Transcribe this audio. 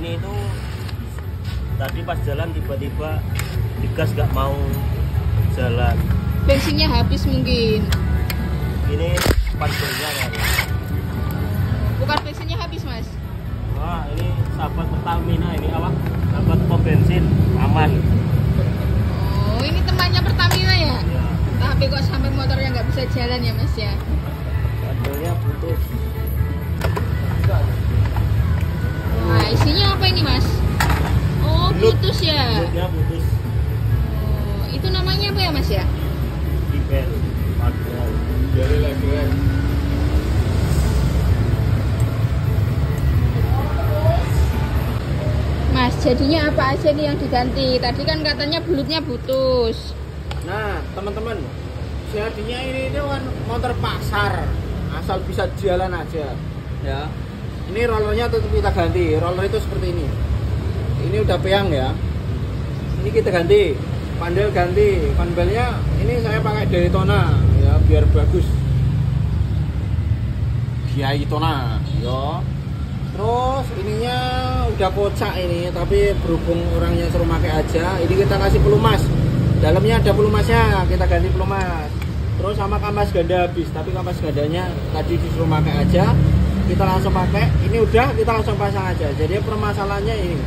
ini itu tadi pas jalan tiba-tiba digas gak mau jalan. Bensinnya habis mungkin. Ini panselnya kan bukan bensinnya habis mas. Wah ini sahabat Pertamina ini apa? Sahabat pom bensin aman. Oh ini temannya Pertamina ya? Ya tapi kok sampai motornya nggak bisa jalan ya mas ya Belutnya putus Oh, itu namanya apa ya, Mas ya? Jadi lagi. Mas, jadinya apa aja nih yang diganti? Tadi kan katanya belutnya putus. Nah, teman-teman, jadinya ini itu kan motor pasar, asal bisa jalan aja, ya. Ini rollernya tetap kita ganti, roller itu seperti ini. Ini udah peang ya. Ini kita ganti, pandel ganti, panbelnya ini saya pakai Daytona, ya biar bagus. Daytona, ya. Terus ininya udah kocak ini, tapi berhubung orangnya suruh pakai aja, ini kita kasih pelumas. Dalamnya ada pelumasnya, kita ganti pelumas. Terus sama kampas ganda habis, tapi kampas gandanya tadi disuruh pakai aja, kita langsung pakai. Ini udah kita langsung pasang aja. Jadi permasalahannya ini,